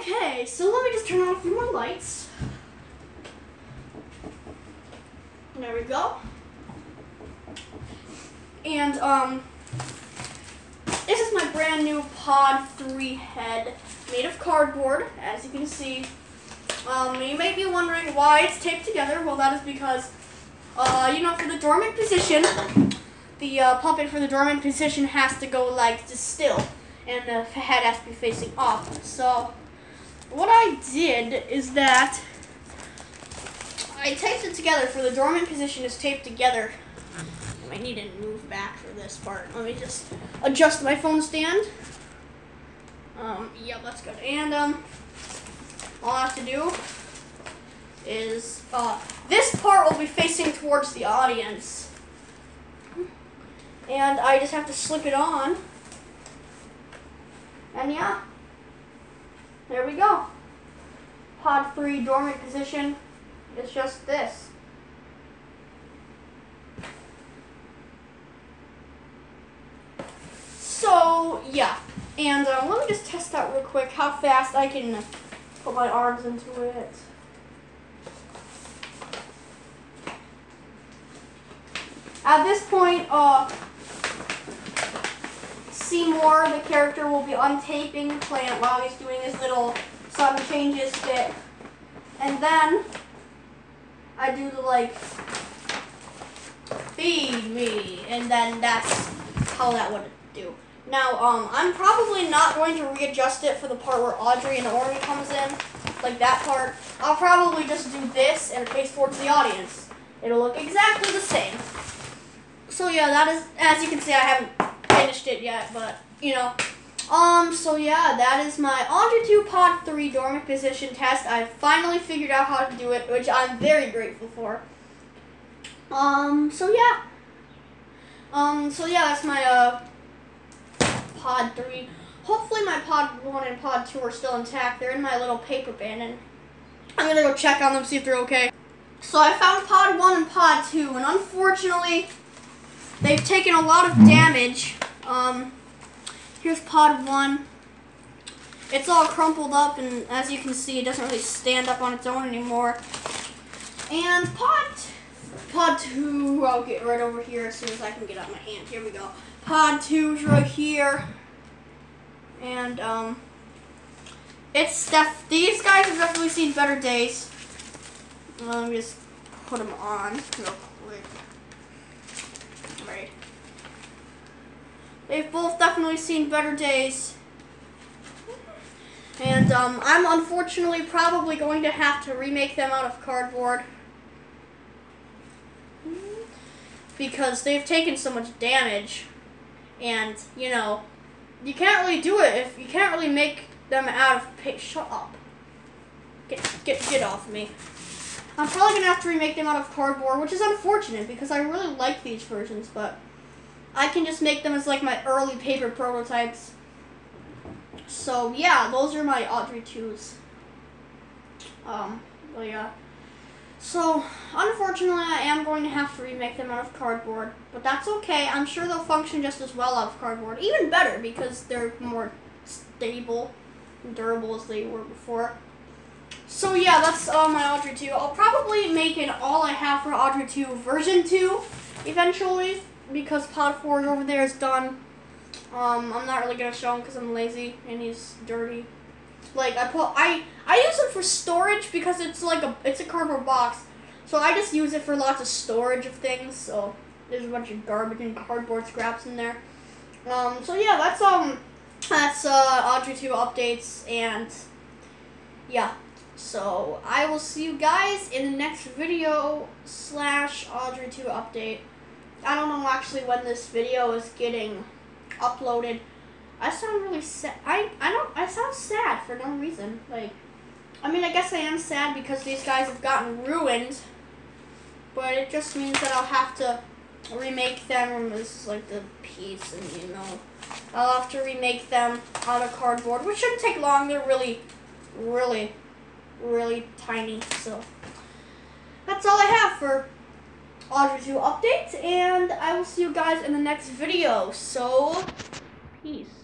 Okay, so let me just turn on a few more lights. There we go. And um, this is my brand new Pod 3 head made of cardboard, as you can see. Um, you may be wondering why it's taped together. Well, that is because, uh, you know, for the dormant position, the uh, puppet for the dormant position has to go like just still, and the head has to be facing up. So, what I did is that I taped it together. For the dormant position is taped together. I need to move back for this part. Let me just adjust my phone stand. Um, yeah, that's good. And um, all I have to do is uh, this part will be facing towards the audience. And I just have to slip it on. And yeah, there we go. Pod 3 dormant position is just this. So, yeah. And uh, let me just test out real quick how fast I can put my arms into it. At this point, uh, Seymour, the character, will be untaping the plant while he's doing his little sudden changes bit. And then, I do the, like, feed me, and then that's how that would do. Now, um, I'm probably not going to readjust it for the part where Audrey and Orin comes in, like that part. I'll probably just do this and face towards the audience. It'll look exactly the same. So yeah, that is, as you can see, I haven't finished it yet, but, you know. Um, so yeah, that is my Audrey 2 Pod 3 dormant position test. I finally figured out how to do it, which I'm very grateful for. Um, so yeah. Um, so yeah, that's my, uh, Pod 3. Hopefully my Pod 1 and Pod 2 are still intact. They're in my little paper bin, and I'm to go check on them, see if they're okay. So I found Pod 1 and Pod 2, and unfortunately, they've taken a lot of damage. Um, here's Pod 1. It's all crumpled up, and as you can see, it doesn't really stand up on its own anymore. And Pod, Pod 2, I'll get right over here as soon as I can get out my hand. Here we go. Pod 2's right here. And, um, it's def these guys have definitely seen better days. Let me just put them on real quick. Right. They've both definitely seen better days. And um, I'm unfortunately probably going to have to remake them out of cardboard. Because they've taken so much damage. And, you know, you can't really do it if you can't really make them out of paper. Shut up. Get, get, get off me. I'm probably going to have to remake them out of cardboard, which is unfortunate because I really like these versions, but I can just make them as like my early paper prototypes. So yeah, those are my Audrey 2s. Um, but yeah. So, unfortunately, I am going to have to remake them out of cardboard, but that's okay. I'm sure they'll function just as well out of cardboard, even better because they're more stable and durable as they were before. So yeah, that's uh, my Audrey 2. I'll probably make an all I have for Audrey 2 version 2 eventually because Pod 4 over there is done. Um, I'm not really to show him because I'm lazy and he's dirty. Like I put I I use it for storage because it's like a it's a cardboard box. So I just use it for lots of storage of things. So there's a bunch of garbage and cardboard scraps in there. Um so yeah, that's um that's uh Audrey 2 updates and yeah. So I will see you guys in the next video slash Audrey 2 update. I don't know actually when this video is getting uploaded. I sound really sad. I, I don't, I sound sad for no reason. Like, I mean, I guess I am sad because these guys have gotten ruined. But it just means that I'll have to remake them. This is like the piece and, you know, I'll have to remake them out of cardboard, which shouldn't take long. They're really, really, really tiny. So, that's all I have for Audrey 2 updates. And I will see you guys in the next video. So, peace.